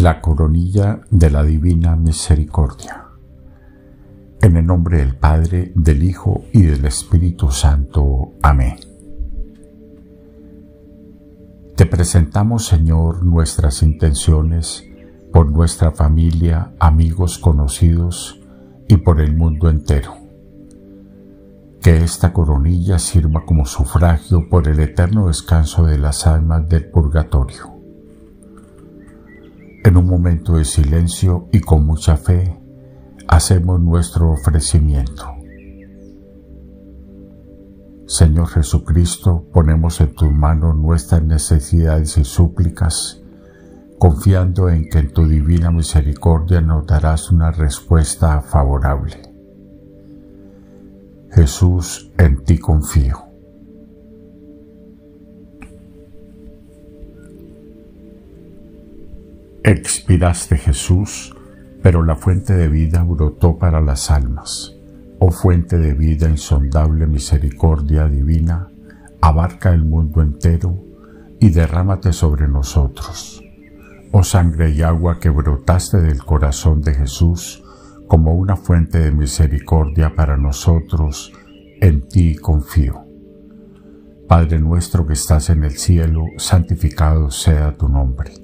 la coronilla de la Divina Misericordia. En el nombre del Padre, del Hijo y del Espíritu Santo. Amén. Te presentamos, Señor, nuestras intenciones por nuestra familia, amigos conocidos y por el mundo entero. Que esta coronilla sirva como sufragio por el eterno descanso de las almas del purgatorio en un momento de silencio y con mucha fe, hacemos nuestro ofrecimiento. Señor Jesucristo, ponemos en tus manos nuestras necesidades y súplicas, confiando en que en tu divina misericordia nos darás una respuesta favorable. Jesús, en ti confío. Expiraste Jesús, pero la fuente de vida brotó para las almas. Oh fuente de vida, insondable misericordia divina, abarca el mundo entero y derrámate sobre nosotros. Oh sangre y agua que brotaste del corazón de Jesús como una fuente de misericordia para nosotros, en ti confío. Padre nuestro que estás en el cielo, santificado sea tu nombre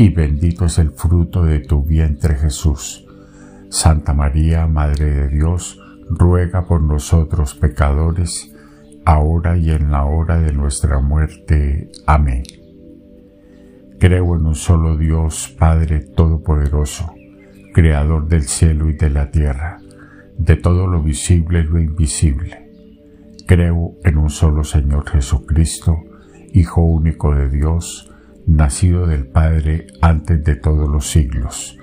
y bendito es el fruto de tu vientre Jesús. Santa María, Madre de Dios, ruega por nosotros pecadores, ahora y en la hora de nuestra muerte. Amén. Creo en un solo Dios, Padre Todopoderoso, Creador del cielo y de la tierra, de todo lo visible y lo invisible. Creo en un solo Señor Jesucristo, Hijo único de Dios, nacido del Padre antes de todos los siglos,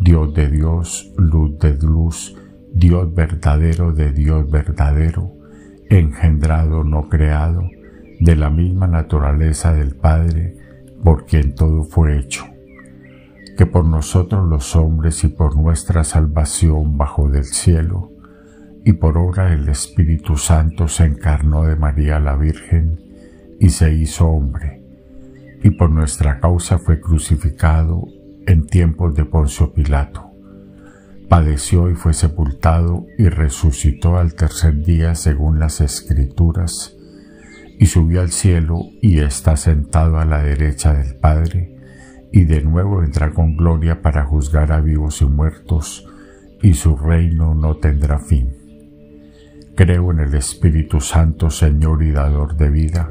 Dios de Dios, luz de luz, Dios verdadero de Dios verdadero, engendrado no creado, de la misma naturaleza del Padre, por quien todo fue hecho, que por nosotros los hombres y por nuestra salvación bajo del cielo, y por obra del Espíritu Santo se encarnó de María la Virgen y se hizo hombre y por nuestra causa fue crucificado en tiempos de Poncio Pilato. Padeció y fue sepultado y resucitó al tercer día según las Escrituras, y subió al cielo y está sentado a la derecha del Padre, y de nuevo vendrá con gloria para juzgar a vivos y muertos, y su reino no tendrá fin. Creo en el Espíritu Santo, Señor y Dador de vida,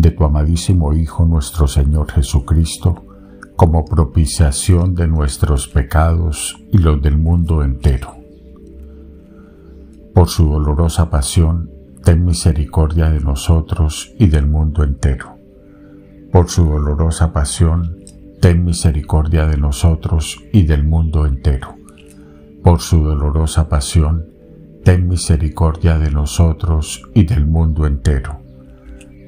de tu amadísimo Hijo nuestro Señor Jesucristo, como propiciación de nuestros pecados y los del mundo entero. Por su dolorosa pasión, ten misericordia de nosotros y del mundo entero. Por su dolorosa pasión, ten misericordia de nosotros y del mundo entero. Por su dolorosa pasión, ten misericordia de nosotros y del mundo entero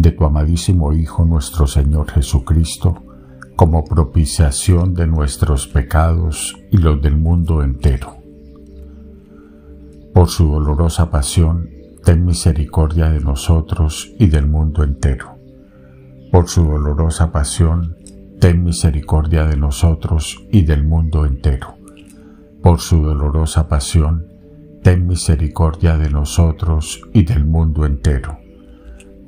de tu amadísimo Hijo nuestro Señor Jesucristo, como propiciación de nuestros pecados y los del mundo entero. Por su dolorosa pasión, ten misericordia de nosotros y del mundo entero. Por su dolorosa pasión, ten misericordia de nosotros y del mundo entero. Por su dolorosa pasión, ten misericordia de nosotros y del mundo entero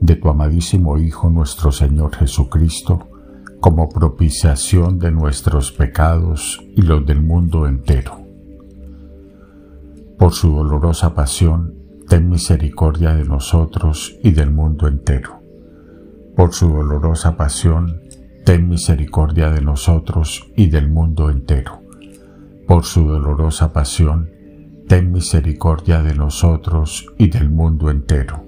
de tu amadísimo Hijo nuestro Señor Jesucristo, como propiciación de nuestros pecados y los del mundo entero. Por su dolorosa pasión, ten misericordia de nosotros y del mundo entero. Por su dolorosa pasión, ten misericordia de nosotros y del mundo entero. Por su dolorosa pasión, ten misericordia de nosotros y del mundo entero.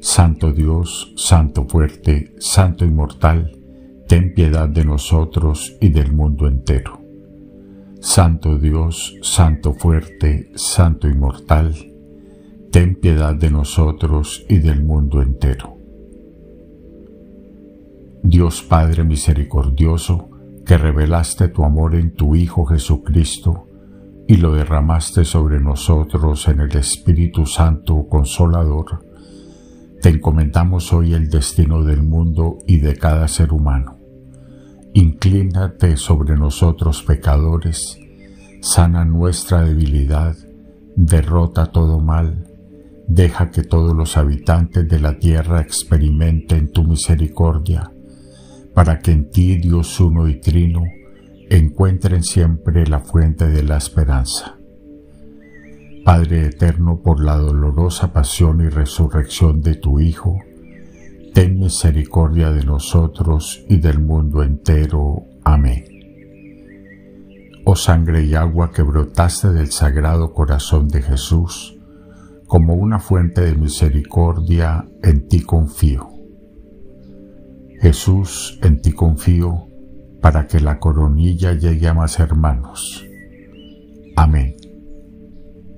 Santo Dios, Santo fuerte, Santo inmortal, ten piedad de nosotros y del mundo entero. Santo Dios, Santo fuerte, Santo inmortal, ten piedad de nosotros y del mundo entero. Dios Padre misericordioso, que revelaste tu amor en tu Hijo Jesucristo y lo derramaste sobre nosotros en el Espíritu Santo Consolador, te encomendamos hoy el destino del mundo y de cada ser humano. Inclínate sobre nosotros pecadores, sana nuestra debilidad, derrota todo mal, deja que todos los habitantes de la tierra experimenten tu misericordia para que en ti, Dios uno y trino, encuentren siempre la fuente de la esperanza. Padre eterno, por la dolorosa pasión y resurrección de tu Hijo, ten misericordia de nosotros y del mundo entero. Amén. Oh sangre y agua que brotaste del sagrado corazón de Jesús, como una fuente de misericordia, en ti confío Jesús, en ti confío para que la coronilla llegue a más hermanos. Amén.